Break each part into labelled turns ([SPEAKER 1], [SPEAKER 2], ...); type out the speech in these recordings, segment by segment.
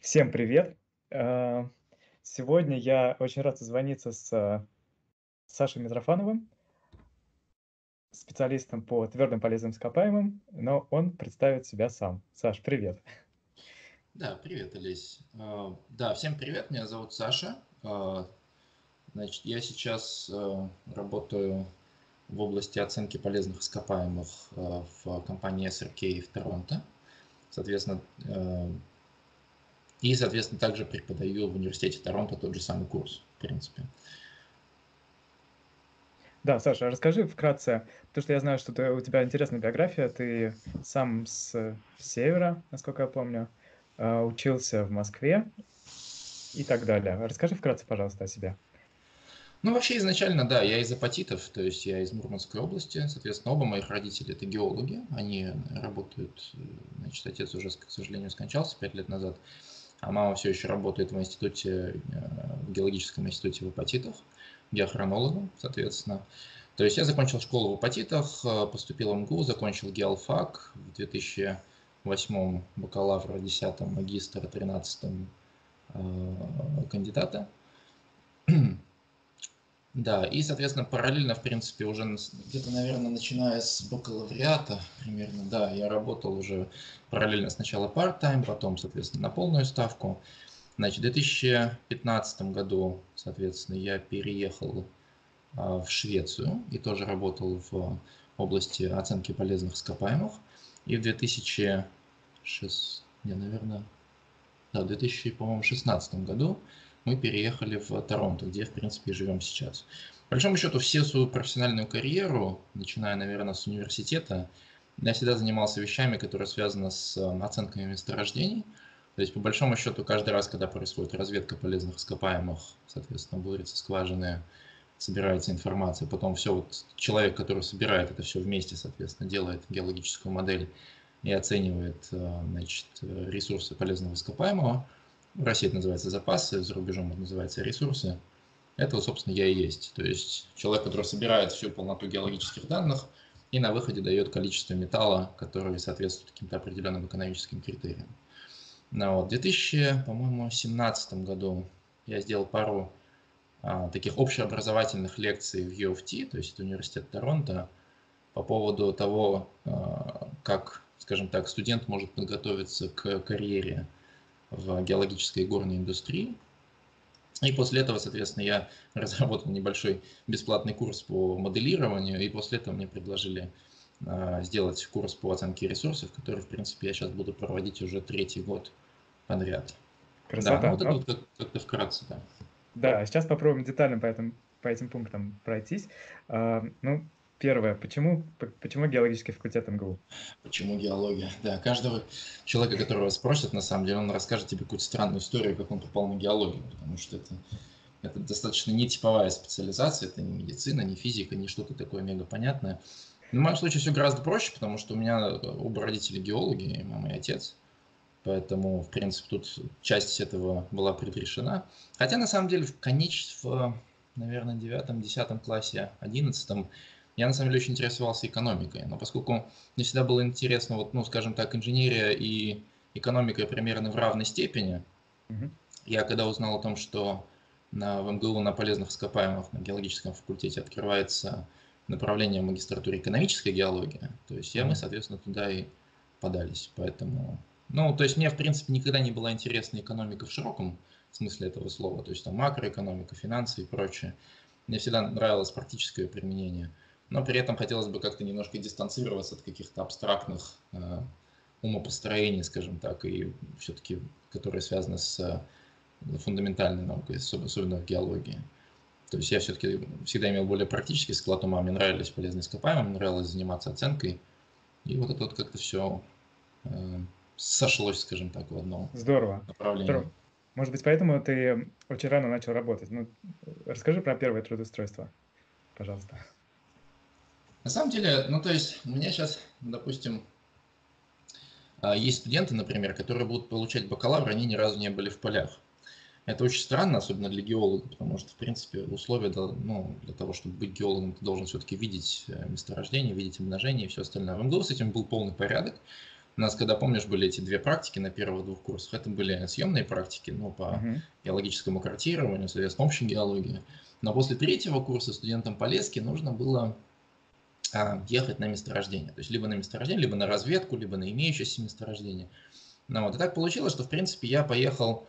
[SPEAKER 1] Всем привет! Э, сегодня я очень рад созвониться с Сашей Митрофановым, специалистом по твердым полезным ископаемым, но он представит себя сам. Саш, привет!
[SPEAKER 2] Да, привет, Олесь. Э, да, всем привет, меня зовут Саша. Э, значит, я сейчас работаю в области оценки полезных ископаемых в компании SRK в Торонто. Соответственно, и, соответственно, также преподаю в университете Торонто тот же самый курс, в принципе.
[SPEAKER 1] Да, Саша, расскажи вкратце, потому что я знаю, что ты, у тебя интересная биография, ты сам с севера, насколько я помню, учился в Москве и так далее. Расскажи вкратце, пожалуйста, о себе.
[SPEAKER 2] Ну, вообще изначально, да, я из апатитов, то есть я из Мурманской области, соответственно, оба моих родителя это геологи, они работают, значит, отец уже, к сожалению, скончался пять лет назад, а мама все еще работает в институте, э, в геологическом институте в апатитах, геохронологом, соответственно. То есть я закончил школу в апатитах, э, поступил в МГУ, закончил геолфак в 2008 бакалавра, 10 магистра, 13 э, кандидата. Да, и, соответственно, параллельно, в принципе, уже где-то, наверное, начиная с бакалавриата примерно, да, я работал уже параллельно сначала part-time, потом, соответственно, на полную ставку. Значит, в 2015 году, соответственно, я переехал а, в Швецию и тоже работал в области оценки полезных ископаемых. И в 2006, не, наверное, да, в 2016 году мы переехали в Торонто, где, в принципе, и живем сейчас. По большому счету, всю свою профессиональную карьеру, начиная, наверное, с университета, я всегда занимался вещами, которые связаны с э, оценками месторождений. То есть, по большому счету, каждый раз, когда происходит разведка полезных ископаемых, соответственно, бурятся скважины, собирается информация, потом все вот человек, который собирает это все вместе, соответственно, делает геологическую модель и оценивает э, значит, ресурсы полезного ископаемого, в России это называется запасы, за рубежом это называется ресурсы. Это, собственно, я и есть. То есть человек, который собирает всю полноту геологических данных и на выходе дает количество металла, которое соответствует каким-то определенным экономическим критериям. Но вот, в 2017 году я сделал пару таких общеобразовательных лекций в UFT, то есть это университет Торонто, по поводу того, а, как, скажем так, студент может подготовиться к карьере в геологической и горной индустрии. И после этого, соответственно, я разработал небольшой бесплатный курс по моделированию, и после этого мне предложили а, сделать курс по оценке ресурсов, который, в принципе, я сейчас буду проводить уже третий год подряд. Красота. Да, ну, вот это вот как-то вкратце, да.
[SPEAKER 1] Да, сейчас попробуем детально по, этим, по этим пунктам пройтись. А, ну, Первое. Почему, почему геологический факультет МГУ?
[SPEAKER 2] Почему геология? Да, каждого человека, которого спросят, на самом деле, он расскажет тебе какую-то странную историю, как он попал на геологию, потому что это, это достаточно нетиповая специализация, это не медицина, не физика, не что-то такое мега понятное. Но в моем случае все гораздо проще, потому что у меня оба родители геологи, мама и отец. Поэтому, в принципе, тут часть этого была предрешена. Хотя, на самом деле, в конечном, в, наверное, девятом, десятом классе, одиннадцатом, я на самом деле очень интересовался экономикой, но поскольку мне всегда было интересно, вот, ну, скажем так, инженерия и экономика примерно в равной степени, mm-hmm. я когда узнал о том, что на, в МГУ на полезных ископаемых на геологическом факультете открывается направление магистратуры экономической геологии, то есть я, мы, соответственно, туда и подались. Поэтому, ну, то есть мне, в принципе, никогда не была интересна экономика в широком смысле этого слова, то есть там макроэкономика, финансы и прочее. Мне всегда нравилось практическое применение – но при этом хотелось бы как-то немножко дистанцироваться от каких-то абстрактных э, умопостроений, скажем так, и все-таки, которые связаны с э, фундаментальной наукой, особенно в геологии. То есть я все-таки всегда имел более практический склад ума, мне нравились полезные ископаемые, мне нравилось заниматься оценкой, и вот это вот как-то все э, сошлось, скажем так, в одном
[SPEAKER 1] Здорово. направлении. Здорово. Может быть, поэтому ты очень рано начал работать. Ну, расскажи про первое трудоустройство, пожалуйста.
[SPEAKER 2] На самом деле, ну то есть у меня сейчас, допустим, а, есть студенты, например, которые будут получать бакалавр, они ни разу не были в полях. Это очень странно, особенно для геолога, потому что, в принципе, условия ну, для того, чтобы быть геологом, ты должен все-таки видеть э, месторождение, видеть умножение и все остальное. В МГУ с этим был полный порядок. У нас, когда, помнишь, были эти две практики на первых двух курсах, это были съемные практики, ну, по uh-huh. геологическому картированию, соответственно, общей геологии. Но после третьего курса студентам Полески нужно было а, ехать на месторождение. То есть либо на месторождение, либо на разведку, либо на имеющееся месторождение. Ну, вот. И так получилось, что, в принципе, я поехал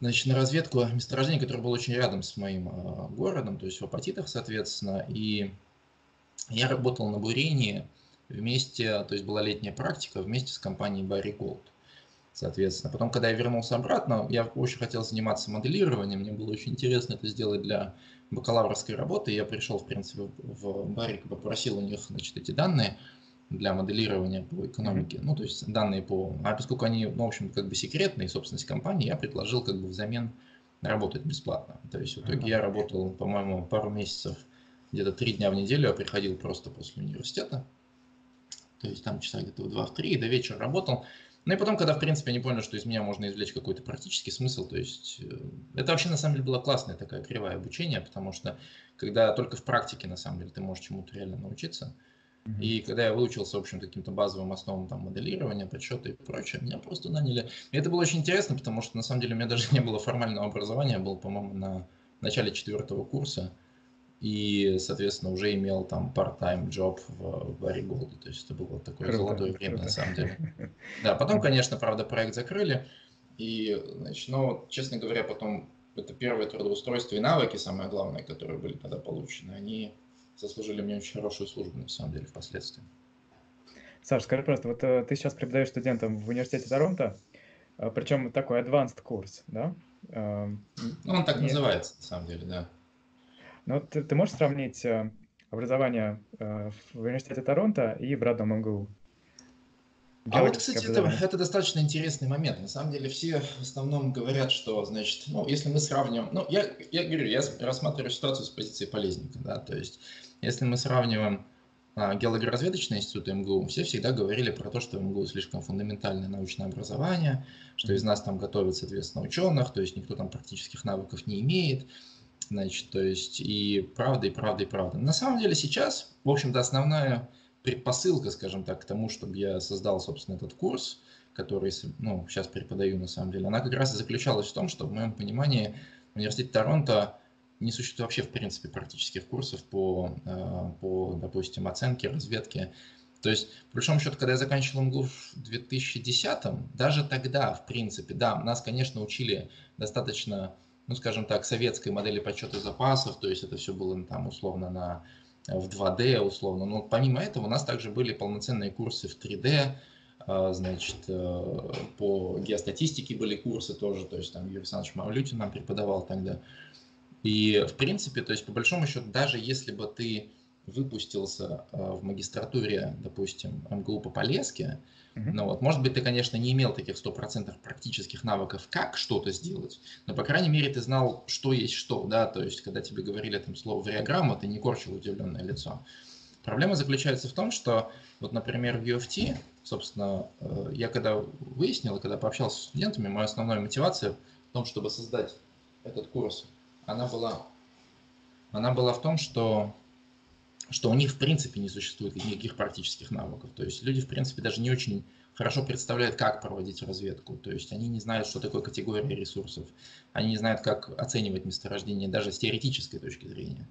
[SPEAKER 2] значит, на разведку месторождения, которое было очень рядом с моим э, городом, то есть в Апатитах, соответственно. И я работал на бурении вместе, то есть была летняя практика вместе с компанией Barry Gold. Соответственно, потом, когда я вернулся обратно, я очень хотел заниматься моделированием, мне было очень интересно это сделать для бакалаврской работы. Я пришел, в принципе, в Барик, попросил у них, значит, эти данные для моделирования по экономике, ну, то есть данные по... А поскольку они, ну, в общем, как бы секретные, собственность компании, я предложил как бы взамен работать бесплатно. То есть в итоге я работал, по-моему, пару месяцев, где-то три дня в неделю, я приходил просто после университета, то есть там часа где-то в 2-3, и до вечера работал. Ну и потом, когда, в принципе, они поняли, что из меня можно извлечь какой-то практический смысл, то есть э, это вообще, на самом деле, было классное такое кривое обучение, потому что когда только в практике, на самом деле, ты можешь чему-то реально научиться, mm-hmm. и когда я выучился, в общем, каким-то базовым основам там моделирования, подсчета и прочее, меня просто наняли. И это было очень интересно, потому что, на самом деле, у меня даже не было формального образования, я был, по-моему, на начале четвертого курса, и, соответственно, уже имел там part-time job в Барри Голду. То есть это было такое круто, золотое время, круто. на самом деле. Да, потом, конечно, правда, проект закрыли. И, значит, ну, честно говоря, потом это первое трудоустройство и навыки, самое главное, которые были тогда получены, они заслужили мне очень хорошую службу, на самом деле, впоследствии.
[SPEAKER 1] Саша, скажи просто, вот э, ты сейчас преподаешь студентам в университете Торонто, э, причем такой advanced курс, да?
[SPEAKER 2] Эм, ну, он так Нет. называется, на самом деле, да.
[SPEAKER 1] Ну, ты, ты можешь сравнить э, образование э, в университете Торонто и в родном МГУ?
[SPEAKER 2] А вот, кстати, это, это достаточно интересный момент. На самом деле все в основном говорят, что, значит, ну, если мы сравним, ну, я, я говорю, я рассматриваю ситуацию с позиции полезника, да, то есть, если мы сравниваем а, геологоразведочный институт МГУ, все всегда говорили про то, что МГУ слишком фундаментальное научное образование, что из нас там готовят, соответственно, ученых, то есть никто там практических навыков не имеет, Значит, то есть и правда, и правда, и правда. На самом деле сейчас, в общем-то, основная предпосылка, скажем так, к тому, чтобы я создал, собственно, этот курс, который ну, сейчас преподаю на самом деле, она как раз и заключалась в том, что в моем понимании университет Торонто не существует вообще, в принципе, практических курсов по, э, по допустим, оценке, разведке. То есть, по большому счету, когда я заканчивал МГУ в 2010, даже тогда, в принципе, да, нас, конечно, учили достаточно ну, скажем так, советской модели подсчета запасов, то есть это все было там условно на в 2D условно. Но помимо этого у нас также были полноценные курсы в 3D, а, значит, э, по геостатистике были курсы тоже, то есть там Юрий Александрович Мавлютин нам преподавал тогда. И в принципе, то есть по большому счету, даже если бы ты выпустился а, в магистратуре, допустим, МГУ по Полеске, Uh-huh. Ну вот, может быть, ты, конечно, не имел таких 100% практических навыков, как что-то сделать, но, по крайней мере, ты знал, что есть что, да, то есть, когда тебе говорили там слово вариограмма, ты не корчил удивленное лицо. Проблема заключается в том, что, вот, например, в UFT, собственно, э, я когда выяснил, когда пообщался с студентами, моя основная мотивация в том, чтобы создать этот курс, она была, она была в том, что что у них в принципе не существует никаких практических навыков. То есть люди в принципе даже не очень хорошо представляют, как проводить разведку. То есть они не знают, что такое категория ресурсов. Они не знают, как оценивать месторождение даже с теоретической точки зрения.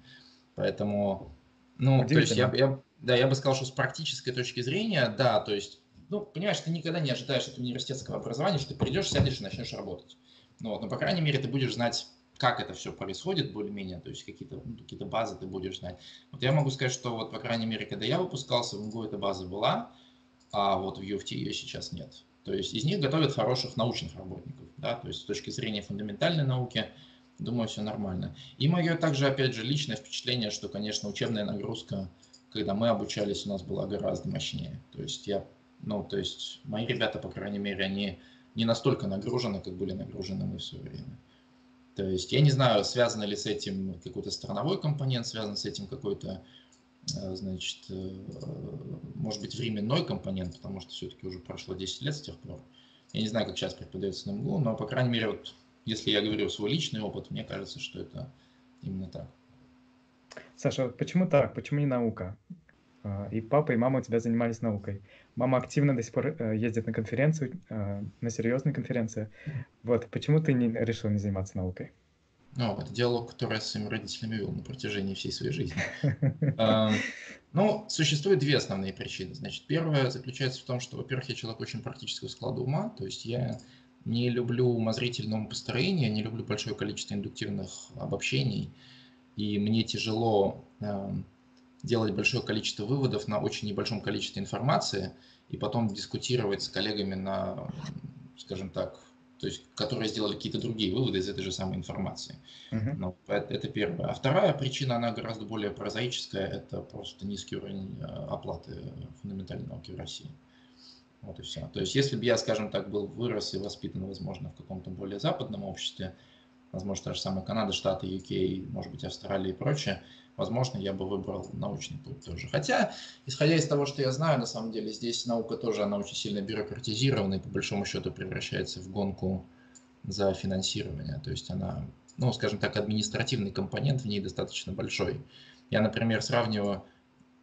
[SPEAKER 2] Поэтому, ну, то есть я, я, да, я бы сказал, что с практической точки зрения, да, то есть, ну, понимаешь, ты никогда не ожидаешь от университетского образования, что ты придешь, сядешь и начнешь работать. Ну, вот, но, по крайней мере, ты будешь знать как это все происходит более-менее, то есть какие-то ну, какие базы ты будешь знать. Вот я могу сказать, что вот, по крайней мере, когда я выпускался, в МГУ эта база была, а вот в UFT ее сейчас нет. То есть из них готовят хороших научных работников, да, то есть с точки зрения фундаментальной науки, думаю, все нормально. И мое также, опять же, личное впечатление, что, конечно, учебная нагрузка, когда мы обучались, у нас была гораздо мощнее. То есть я, ну, то есть мои ребята, по крайней мере, они не настолько нагружены, как были нагружены мы в свое время. То есть я не знаю, связан ли с этим какой-то страновой компонент, связан с этим какой-то, э, значит, э, может быть, временной компонент, потому что все-таки уже прошло 10 лет с тех пор. Я не знаю, как сейчас преподается на МГУ, но, по крайней мере, вот если я говорю свой личный опыт, мне кажется, что это именно так.
[SPEAKER 1] Саша, почему так? Почему не наука? А, и папа, и мама у тебя занимались наукой. Мама активно до сих пор э, ездит на конференцию, э, на серьезные конференции. Вот, почему ты не решил не заниматься наукой?
[SPEAKER 2] Ну, это диалог, который я с своими родителями вел на протяжении всей своей жизни. Ну, существует две основные причины. Значит, первая заключается в том, что, во-первых, я человек очень практического склада ума, то есть я не люблю умозрительного построения, не люблю большое количество индуктивных обобщений, и мне тяжело делать большое количество выводов на очень небольшом количестве информации и потом дискутировать с коллегами на, скажем так, то есть которые сделали какие-то другие выводы из этой же самой информации. Uh-huh. Ну, это первое. А вторая причина, она гораздо более прозаическая, это просто низкий уровень э, оплаты фундаментальной науки в России. Вот и все. То есть если бы я, скажем так, был вырос и воспитан, возможно, в каком-то более западном обществе, возможно, та же самая Канада, Штаты, UK, может быть, Австралия и прочее, возможно, я бы выбрал научный путь тоже. Хотя, исходя из того, что я знаю, на самом деле здесь наука тоже, она очень сильно бюрократизирована и по большому счету превращается в гонку за финансирование. То есть она, ну, скажем так, административный компонент в ней достаточно большой. Я, например, сравниваю,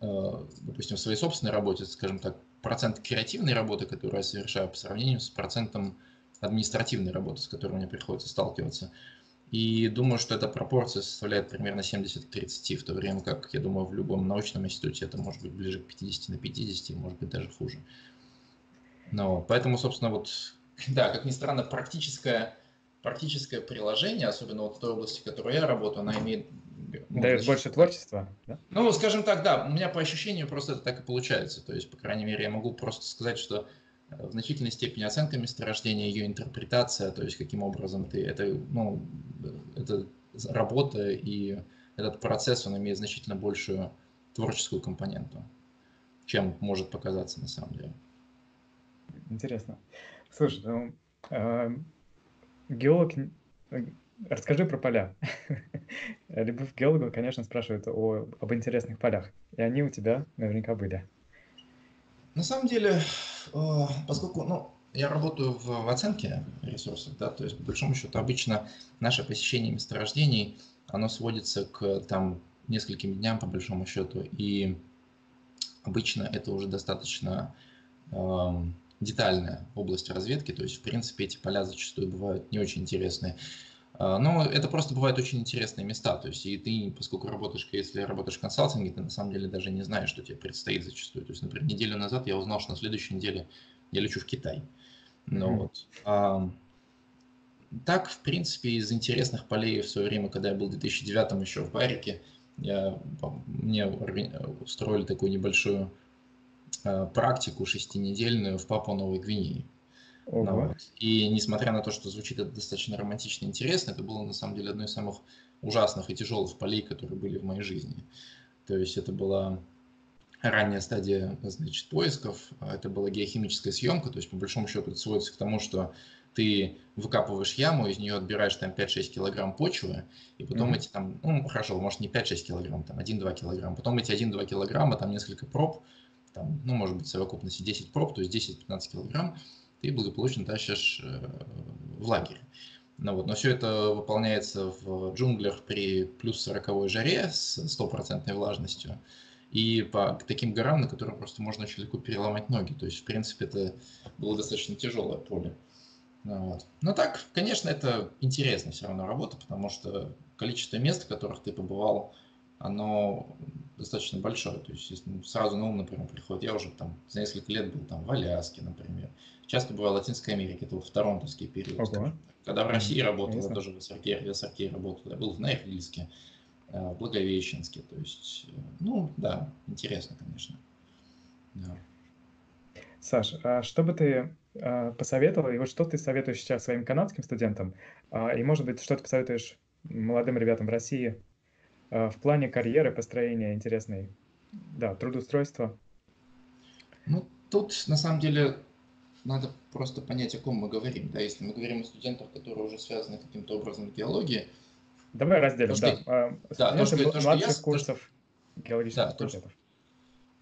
[SPEAKER 2] э, допустим, в своей собственной работе, скажем так, процент креативной работы, которую я совершаю, по сравнению с процентом административной работы, с которой мне приходится сталкиваться. И думаю, что эта пропорция составляет примерно 70 к 30, в то время как, я думаю, в любом научном институте это может быть ближе к 50 на 50, может быть даже хуже. Но, поэтому, собственно, вот, да, как ни странно, практическое, практическое приложение, особенно вот в той области, в которой я работаю, она имеет...
[SPEAKER 1] Ну, Дает больше творчества,
[SPEAKER 2] да? Ну, скажем так, да, у меня по ощущению просто это так и получается. То есть, по крайней мере, я могу просто сказать, что в значительной степени оценка месторождения, ее интерпретация, то есть каким образом ты это, ну, это работа и этот процесс, он имеет значительно большую творческую компоненту, чем может показаться на самом деле.
[SPEAKER 1] Интересно. Слушай, ну, э, геолог, расскажи про поля. Любовь геологу, конечно, спрашивают о, об интересных полях, и они у тебя наверняка были.
[SPEAKER 2] На самом деле, э, поскольку ну, я работаю в оценке ресурсов, да, то есть по большому счету обычно наше посещение месторождений, оно сводится к там нескольким дням по большому счету, и обычно это уже достаточно э, детальная область разведки, то есть в принципе эти поля зачастую бывают не очень интересные. А, но это просто бывают очень интересные места. То есть, и ты, поскольку работаешь, если работаешь в консалтинге, ты на самом деле даже не знаешь, что тебе предстоит зачастую. То есть, например, неделю назад я узнал, что на следующей неделе я лечу в Китай. Ну, mm-hmm. вот. а, так, в принципе, из интересных полей в свое время, когда я был в 2009 еще в Барике, я, мне устроили такую небольшую а, практику шестинедельную в Папуа-Новой Гвинеи. Вот. И несмотря на то, что звучит это достаточно романтично и интересно, это было на самом деле одно из самых ужасных и тяжелых полей, которые были в моей жизни. То есть это была ранняя стадия значит, поисков, это была геохимическая съемка, то есть по большому счету это сводится к тому, что ты выкапываешь яму, из нее отбираешь там 5-6 килограмм почвы, и потом mm-hmm. эти там, ну хорошо, может не 5-6 килограмм, там 1-2 килограмма, потом эти 1-2 килограмма, там несколько проб, там, ну может быть в совокупности 10 проб, то есть 10-15 килограмм, ты благополучно тащишь э, в лагерь. Ну, вот, но все это выполняется в джунглях при плюс 40 жаре с стопроцентной влажностью и по таким горам, на которых просто можно очень легко переломать ноги. То есть, в принципе, это было достаточно тяжелое поле. Ну, вот. Но так, конечно, это интересная все равно работа, потому что количество мест, в которых ты побывал, оно достаточно большое. То есть, если сразу на ум, например, приходит, я уже там за несколько лет был там в Аляске, например, часто бывал в Латинской Америке, это в торонтовский период. Ого. Когда в России работал, я тоже в СРК, в СРК работал, я был в Норильске, э, в Благовещенске, то есть, э, ну, да, интересно, конечно.
[SPEAKER 1] Да. Саш, а что бы ты а, посоветовал, и вот что ты советуешь сейчас своим канадским студентам, а, и, может быть, что ты посоветуешь молодым ребятам в России в плане карьеры, построения интересной, да, трудоустройства?
[SPEAKER 2] Ну, тут, на самом деле, надо просто понять, о ком мы говорим. Да, если мы говорим о студентах, которые уже связаны каким-то образом с геологией.
[SPEAKER 1] Давай разделим, то, да. Что, да, то, что, то, что я, курсов то, геологических да,
[SPEAKER 2] факультетов.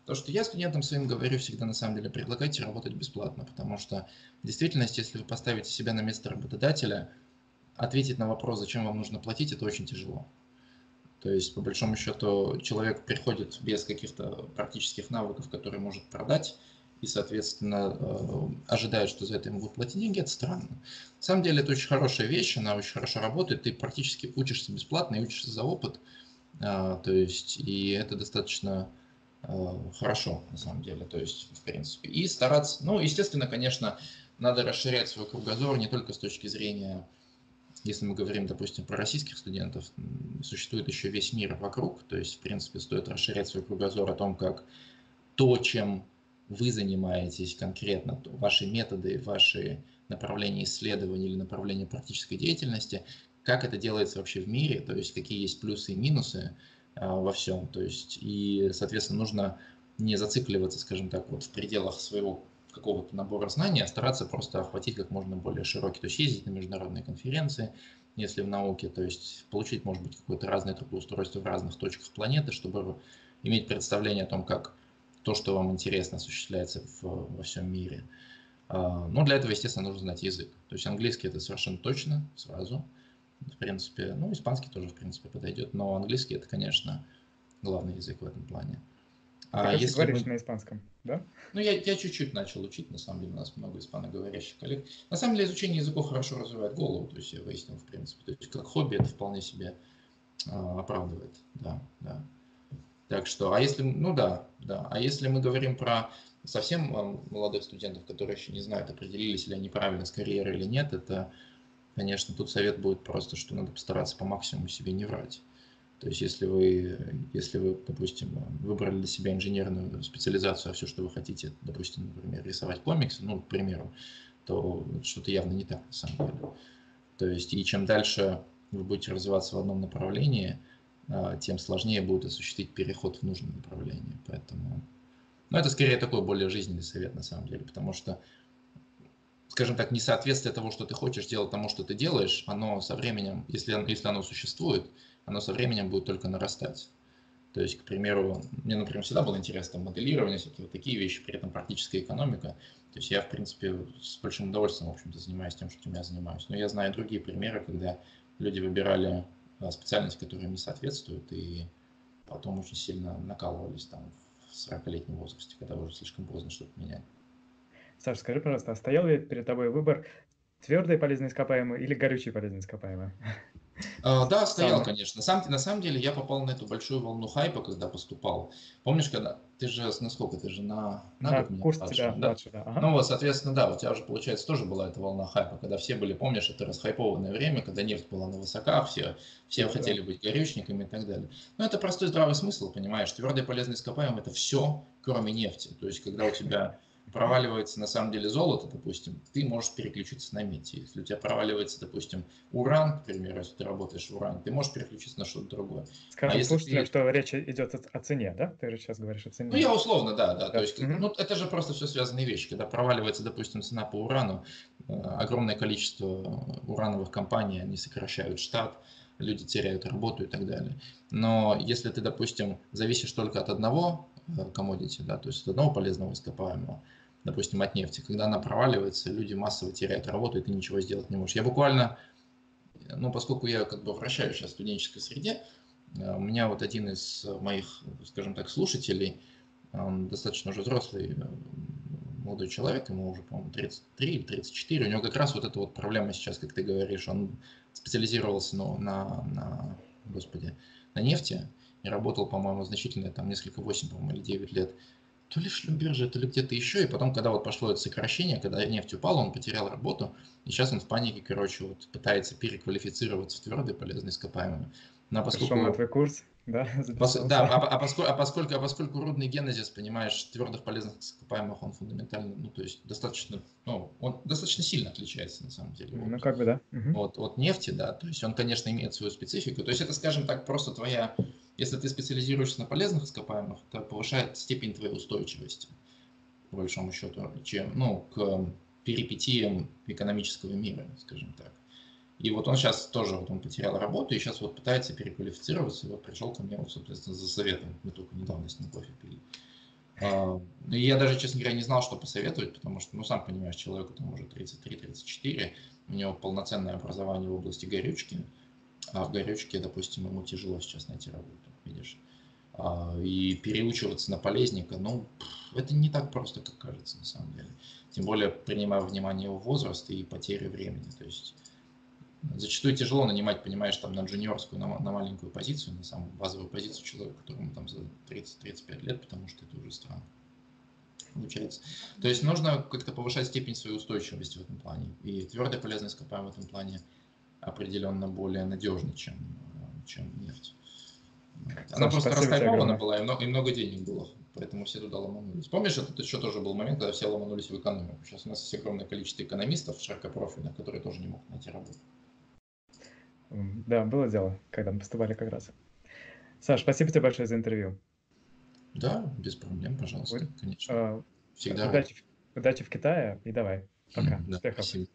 [SPEAKER 2] То, что я студентам своим говорю всегда, на самом деле, предлагайте работать бесплатно, потому что в действительности, если вы поставите себя на место работодателя, ответить на вопрос, зачем вам нужно платить, это очень тяжело. То есть, по большому счету, человек приходит без каких-то практических навыков, которые может продать, и, соответственно, э, ожидает, что за это ему будут платить деньги, это странно. На самом деле, это очень хорошая вещь, она очень хорошо работает, ты практически учишься бесплатно и учишься за опыт, а, то есть, и это достаточно э, хорошо, на самом деле, то есть, в принципе. И стараться, ну, естественно, конечно, надо расширять свой кругозор не только с точки зрения если мы говорим, допустим, про российских студентов, существует еще весь мир вокруг, то есть, в принципе, стоит расширять свой кругозор о том, как то, чем вы занимаетесь конкретно, ваши методы, ваши направления исследований или направления практической деятельности, как это делается вообще в мире, то есть какие есть плюсы и минусы а, во всем. То есть, и, соответственно, нужно не зацикливаться, скажем так, вот в пределах своего какого-то набора знаний, а стараться просто охватить как можно более широкий. То есть ездить на международные конференции, если в науке, то есть получить, может быть, какое-то разное трудоустройство в разных точках планеты, чтобы иметь представление о том, как то, что вам интересно, осуществляется в, во всем мире. А, но для этого, естественно, нужно знать язык. То есть английский это совершенно точно, сразу. В принципе, ну, испанский тоже, в принципе, подойдет, но английский это, конечно, главный язык в этом плане.
[SPEAKER 1] А Ты если говоришь мы... на испанском, да?
[SPEAKER 2] Ну, я, я чуть-чуть начал учить, на самом деле, у нас много испаноговорящих коллег. На самом деле, изучение языков хорошо развивает голову, то есть я выяснил, в принципе. То есть как хобби это вполне себе а, оправдывает, да, да. Так что, а если, ну да, да, а если мы говорим про совсем а, молодых студентов, которые еще не знают, определились ли они правильно с карьерой или нет, это, конечно, тут совет будет просто, что надо постараться по максимуму себе не врать. То есть если вы, если вы, допустим, выбрали для себя инженерную специализацию, а все, что вы хотите, допустим, например, рисовать комиксы, ну, к примеру, то что-то явно не так на самом деле. То есть и чем дальше вы будете развиваться в одном направлении, а, тем сложнее будет осуществить переход в нужное направление. Поэтому, ну, это скорее такой более жизненный совет на самом деле, потому что, скажем так, несоответствие того, что ты хочешь делать тому, что ты делаешь, оно со временем, если, если оно существует, оно со временем будет только нарастать. То есть, к примеру, мне, например, всегда было интересно моделирование, всякие вот такие вещи, при этом практическая экономика. То есть я, в принципе, с большим удовольствием, в общем-то, занимаюсь тем, что я занимаюсь. Но я знаю другие примеры, когда люди выбирали а, специальность, которая не соответствует, и потом очень сильно накалывались там в 40-летнем возрасте, когда уже слишком поздно что-то менять.
[SPEAKER 1] Саша, скажи, пожалуйста, а стоял ли перед тобой выбор твердые полезные ископаемые или горючие полезные ископаемые?
[SPEAKER 2] А, да, стоял, конечно. На самом, на самом деле я попал на эту большую волну хайпа, когда поступал. Помнишь, когда ты же, насколько ты же на,
[SPEAKER 1] на, год курс младше, тебя да? младше,
[SPEAKER 2] да. Ага. Ну вот, соответственно, да, у тебя уже, получается, тоже была эта волна хайпа, когда все были, помнишь, это расхайпованное время, когда нефть была на высоках, все, все да, хотели да. быть горючниками и так далее. Но это простой здравый смысл, понимаешь, твердые полезные ископаемые это все, кроме нефти. То есть, когда у тебя проваливается на самом деле золото, допустим, ты можешь переключиться на медь. Если у тебя проваливается, допустим, уран, к примеру, если ты работаешь в уране, ты можешь переключиться на что-то другое.
[SPEAKER 1] Скажем а слушателям, ты... что речь идет о цене, да? Ты же сейчас говоришь о цене.
[SPEAKER 2] Ну, я условно, да, да. да. То есть, ну, это же просто все связанные вещи. Когда проваливается, допустим, цена по урану, э, огромное количество урановых компаний, они сокращают штат, люди теряют работу и так далее. Но если ты, допустим, зависишь только от одного commodity, да, то есть от одного полезного ископаемого, допустим, от нефти, когда она проваливается, люди массово теряют работу, и ты ничего сделать не можешь. Я буквально, ну, поскольку я как бы вращаюсь сейчас в студенческой среде, э, у меня вот один из моих, скажем так, слушателей, он достаточно уже взрослый э, молодой человек, ему уже, по-моему, 33 или 34, у него как раз вот эта вот проблема сейчас, как ты говоришь, он специализировался ну, на, на, господи, на нефти, и работал, по-моему, значительно, там несколько, 8, по-моему, или 9 лет, то ли Шлюмберже, то ли где-то еще, и потом, когда вот пошло это сокращение, когда нефть упала, он потерял работу, и сейчас он в панике, короче, вот пытается переквалифицироваться в твердые полезные ископаемые.
[SPEAKER 1] Но поскольку... Пришел на твой курс, да?
[SPEAKER 2] Пос... Да, а, а, поскольку, а, поскольку, а поскольку рудный генезис, понимаешь, твердых полезных ископаемых, он фундаментально, ну, то есть достаточно, ну, он достаточно сильно отличается, на самом деле.
[SPEAKER 1] Ну, как бы, да.
[SPEAKER 2] Вот, от нефти, да, то есть он, конечно, имеет свою специфику, то есть это, скажем так, просто твоя если ты специализируешься на полезных ископаемых, это повышает степень твоей устойчивости, по большому счету, чем, ну, к перипетиям экономического мира, скажем так. И вот он сейчас тоже, вот он потерял работу, и сейчас вот пытается переквалифицироваться, и вот пришел ко мне, вот, соответственно, за советом. Мы только недавно с ним кофе пили. И я даже, честно говоря, не знал, что посоветовать, потому что, ну, сам понимаешь, человеку там уже 33-34, у него полноценное образование в области горючки, а в горючке, допустим, ему тяжело сейчас найти работу, видишь. А, и переучиваться на полезника, ну, это не так просто, как кажется, на самом деле. Тем более, принимая во внимание его возраст и потери времени. То есть зачастую тяжело нанимать, понимаешь, там на джуниорскую, на, на маленькую позицию, на самую базовую позицию человека, которому там за 30-35 лет, потому что это уже странно получается. То есть нужно как-то повышать степень своей устойчивости в этом плане. И твердая полезная ископаемая в этом плане определенно более надежна, чем, чем нефть. Она Саша, просто раскайфована была, и много, и много денег было, поэтому все туда ломанулись. Помнишь, это еще тоже был момент, когда все ломанулись в экономику. Сейчас у нас есть огромное количество экономистов широкопрофильных, которые тоже не могут найти работу.
[SPEAKER 1] Да, было дело, когда мы поступали как раз. Саш, спасибо тебе большое за интервью.
[SPEAKER 2] Да, без проблем, пожалуйста, Ой, конечно.
[SPEAKER 1] А, Всегда удачи, удачи в Китае и давай. Пока. Да, Успехов. Спасибо.